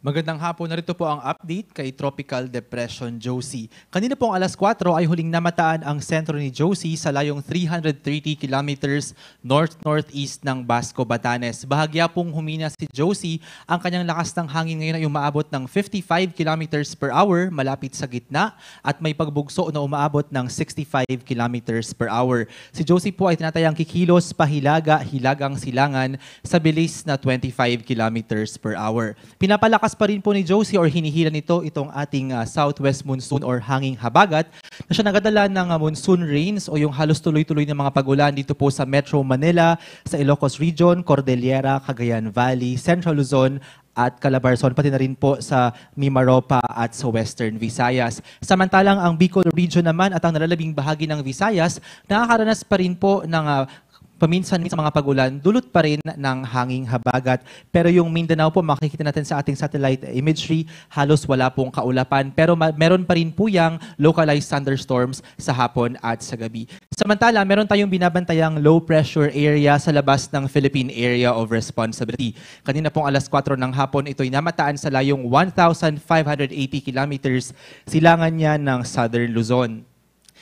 Magandang hapon. Narito po ang update kay Tropical Depression Josie. Kanina pong alas 4 ay huling namataan ang sentro ni Josie sa layong 330 kilometers north-northeast ng Basco, Batanes. Bahagya pong humina si Josie. Ang kanyang lakas ng hangin ngayon ay umaabot ng 55 kilometers per hour malapit sa gitna at may pagbugso na umaabot ng 65 kilometers per hour. Si Josie po ay tinatayang kikilos pahilaga, hilagang silangan sa bilis na 25 kilometers per hour. Pinapalakas Pinalakas pa rin po ni Josie or hinihila nito itong ating uh, southwest monsoon or hanging habagat na siya nagadala ng uh, monsoon rains o yung halos tuloy-tuloy ng mga pagulan dito po sa Metro Manila, sa Ilocos Region, Cordillera, Cagayan Valley, Central Luzon, at Calabarzon, pati na rin po sa Mimaropa at sa Western Visayas. Samantalang ang Bicol Region naman at ang nalalabing bahagi ng Visayas, nakakaranas pa rin po ng uh, paminsan sa mga pagulan, dulot pa rin ng hanging habagat. Pero yung Mindanao po, makikita natin sa ating satellite imagery, halos wala pong kaulapan. Pero meron pa rin po yung localized thunderstorms sa hapon at sa gabi. Samantala, meron tayong binabantayang low pressure area sa labas ng Philippine Area of Responsibility. Kanina pong alas 4 ng hapon, ito'y namataan sa layong 1,580 kilometers silangan niya ng Southern Luzon.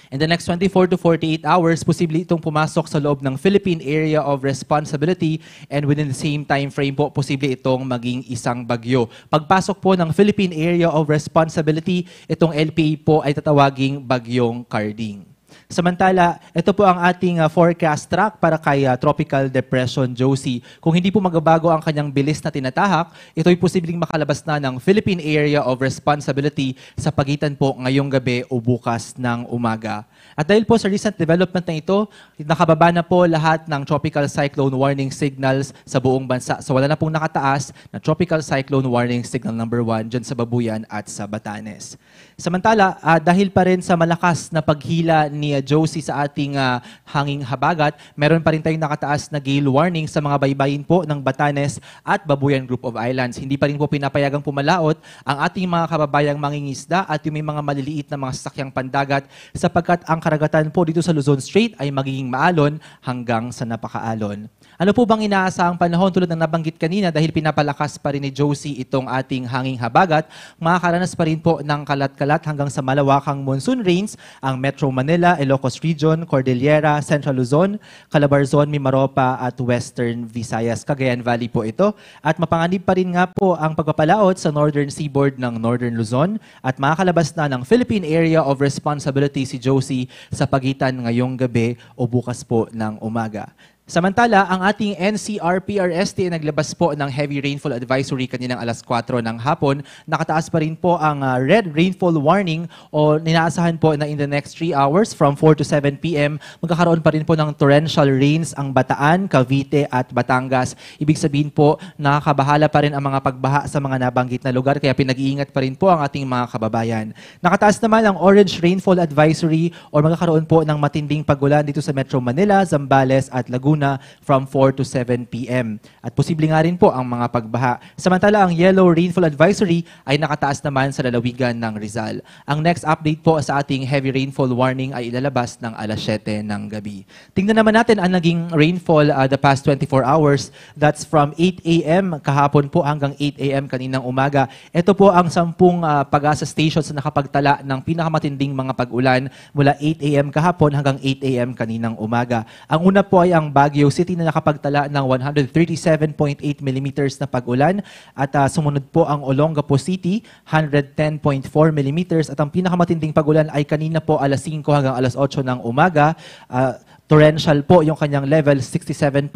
In the next 24 to 48 hours, posible itong pumasok sa loob ng Philippine Area of Responsibility and within the same time frame po, posible itong maging isang bagyo. Pagpasok po ng Philippine Area of Responsibility, itong LPA po ay tatawaging bagyong Carding. Samantala, ito po ang ating uh, forecast track para kay uh, Tropical Depression Josie. Kung hindi po magbabago ang kanyang bilis na tinatahak, ito'y posibleng makalabas na ng Philippine Area of Responsibility sa pagitan po ngayong gabi o bukas ng umaga. At dahil po sa recent development na ito, nakababa na po lahat ng tropical cyclone warning signals sa buong bansa. So wala na pong nakataas na tropical cyclone warning signal number 1 dyan sa Babuyan at sa Batanes. Samantala, uh, dahil pa rin sa malakas na paghila ni uh, Josie sa ating uh, hanging habagat, meron pa rin tayong nakataas na gale warning sa mga baybayin po ng Batanes at Babuyan Group of Islands. Hindi pa rin po pinapayagang pumalaot ang ating mga kababayang mangingisda at yung may mga maliliit na mga sasakyang pandagat sapagkat ang karagatan po dito sa Luzon Strait ay magiging maalon hanggang sa napakaalon. Ano po bang inaasahang panahon tulad ng nabanggit kanina dahil pinapalakas pa rin ni Josie itong ating hanging habagat, makakaranas pa rin po ng kalat-kalat hanggang sa malawakang monsoon rains ang Metro Manila, Ilocos Region, Cordillera, Central Luzon, Calabarzon, Mimaropa at Western Visayas. Cagayan Valley po ito. At mapanganib pa rin nga po ang pagpapalaot sa northern seaboard ng Northern Luzon at makakalabas na ng Philippine Area of Responsibility si Josie sa pagitan ngayong gabi o bukas po ng umaga. Samantala, ang ating NCRPRST ay naglabas po ng heavy rainfall advisory kaninang alas 4 ng hapon. Nakataas pa rin po ang uh, red rainfall warning o ninaasahan po na in the next 3 hours from 4 to 7 p.m. magkakaroon pa rin po ng torrential rains ang Bataan, Cavite at Batangas. Ibig sabihin po, nakakabahala pa rin ang mga pagbaha sa mga nabanggit na lugar kaya pinag-iingat pa rin po ang ating mga kababayan. Nakataas naman ang orange rainfall advisory o magkakaroon po ng matinding pagulan dito sa Metro Manila, Zambales at Laguna Laguna from 4 to 7 p.m. At posible nga rin po ang mga pagbaha. Samantala, ang yellow rainfall advisory ay nakataas naman sa lalawigan ng Rizal. Ang next update po sa ating heavy rainfall warning ay ilalabas ng alas 7 ng gabi. Tingnan naman natin ang naging rainfall uh, the past 24 hours. That's from 8 a.m. kahapon po hanggang 8 a.m. kaninang umaga. Ito po ang sampung uh, pag-asa stations na nakapagtala ng pinakamatinding mga pag-ulan mula 8 a.m. kahapon hanggang 8 a.m. kaninang umaga. Ang una po ay ang Baguio City na nakapagtala ng 137.8 mm na pag-ulan at uh, sumunod po ang Olongapo City 110.4 mm at ang pinakamatinding pag-ulan ay kanina po alas 5 hanggang alas 8 ng umaga. Uh, torrential po yung kanyang level 67.7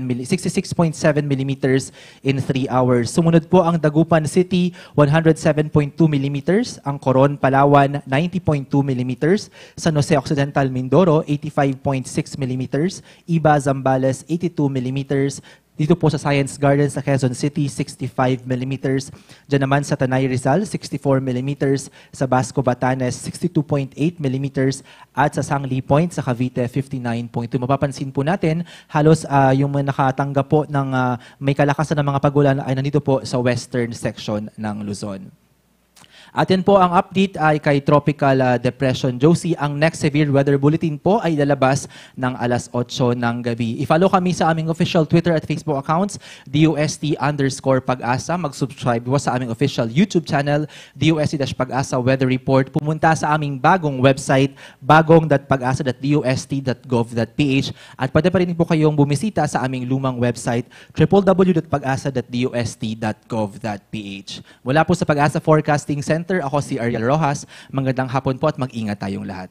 mm 66.7 mm in 3 hours. Sumunod po ang Dagupan City 107.2 mm, ang Coron Palawan 90.2 mm, San Jose Occidental Mindoro 85.6 mm, Iba Zambales 82 mm, dito po sa Science Garden sa Quezon City, 65 mm. Diyan naman sa Tanay Rizal, 64 mm. Sa Basco Batanes, 62.8 mm. At sa Sangli Point sa Cavite, 59.2. Mapapansin po natin, halos uh, yung nakatanggap po ng uh, may kalakasan ng mga pagulan ay nandito po sa western section ng Luzon. At yan po ang update ay kay Tropical ah, Depression Josie. Ang next severe weather bulletin po ay lalabas ng alas 8 ng gabi. I-follow kami sa aming official Twitter at Facebook accounts, DUST underscore pag-asa. Mag-subscribe po sa aming official YouTube channel, DUST-pag-asa Weather Report. Pumunta sa aming bagong website, bagong.pag-asa.dust.gov.ph at pwede pa rin po kayong bumisita sa aming lumang website, www.pag-asa.dust.gov.ph. Mula po sa Pag-asa Forecasting Center, ako si Ariel Rojas. Magandang hapon po at mag-ingat tayong lahat.